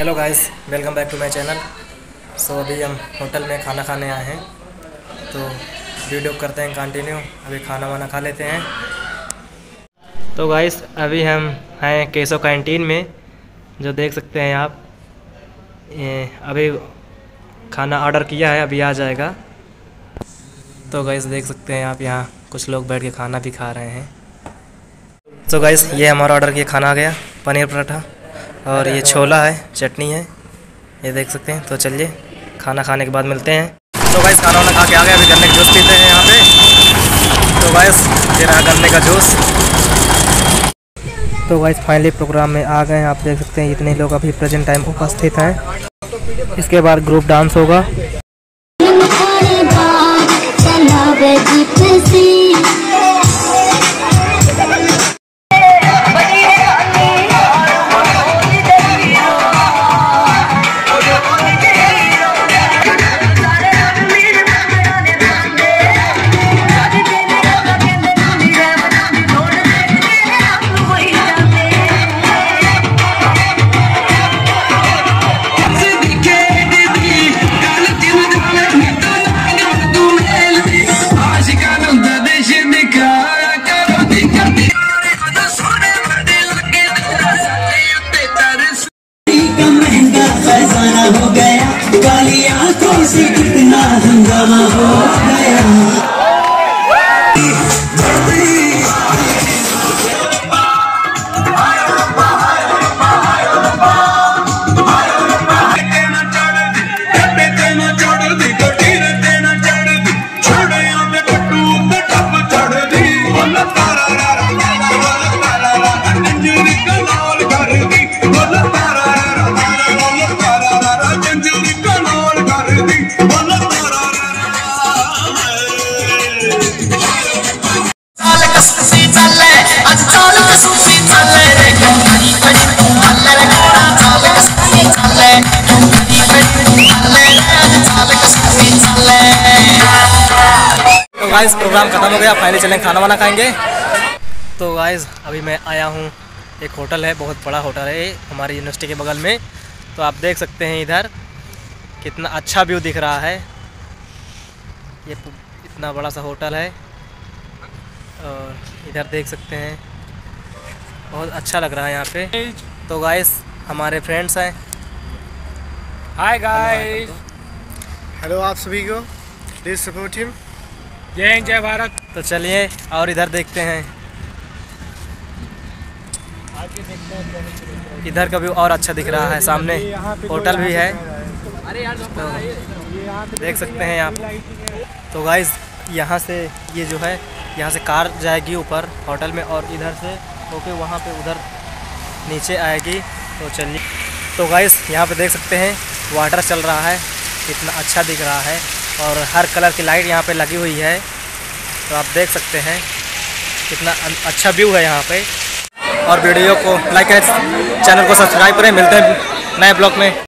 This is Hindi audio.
Hello guys welcome back to my channel so अभी हम होटल में खाना खाने आए हैं। तो वीडियो करते हैं कंटिन्यू अभी खाना वाना खा लेते हैं। तो गाइस अभी हम हैं केसो कैंटीन में, जो देख सकते हैं आप। ये अभी खाना ऑर्डर किया है, अभी आ जाएगा। तो गाइस देख सकते हैं आप यहाँ कुछ लोग बैठ के खाना भी खा रहे हैं। तो गाइस ये हमारा ऑर्डर किया खाना आ गया, पनीर पराठा। और ये छोला है चटनी है ये देख सकते हैं। तो चलिए खाना खाने के बाद मिलते हैं। तो गाइस खाना वाना खा के आ गए अभी गन्ने का जूस पीते हैं यहाँ पे। तो गाइस ये रहा गन्ने का जूस। तो गाइस फाइनली प्रोग्राम में आ गए हैं आप देख सकते हैं इतने लोग अभी प्रेजेंट टाइम उपस्थित हैं। इसके बाद ग्रुप डांस होगा। Allahu गाइस प्रोग्राम ख़त्म हो गया फाइनली चलें खाना वाना खाएँगे। तो गाइस अभी मैं आया हूँ, एक होटल है, बहुत बड़ा होटल है, हमारी यूनिवर्सिटी के बगल में। तो आप देख सकते हैं इधर, कितना अच्छा व्यू दिख रहा है। ये इतना बड़ा सा होटल है। और इधर देख सकते हैं। बहुत अच्छा लग रहा है यहाँ पे। तो गाइस हमारे फ्रेंड्स हैं। हाय गाइस हेलो आप सभी को। प्लीज़ सपोर्ट हिम जय हिंद जय भारत। तो चलिए और इधर देखते हैं। इधर का व्यू और अच्छा दिख रहा है सामने। होटल भी है। तो देख सकते हैं आप। तो गाइज़ यहाँ से ये जो है यहाँ से कार जाएगी ऊपर होटल में और इधर से होके वहाँ पे उधर नीचे आएगी तो चलिए। तो गाइस यहाँ पे देख सकते हैं वाटर चल रहा है, कितना अच्छा दिख रहा है, और हर कलर की लाइट यहाँ पे लगी हुई है। तो आप देख सकते हैं, कितना अच्छा व्यू है यहाँ पे। और वीडियो को लाइक करें चैनल को सब्सक्राइब करें, मिलते हैं नए ब्लॉग में।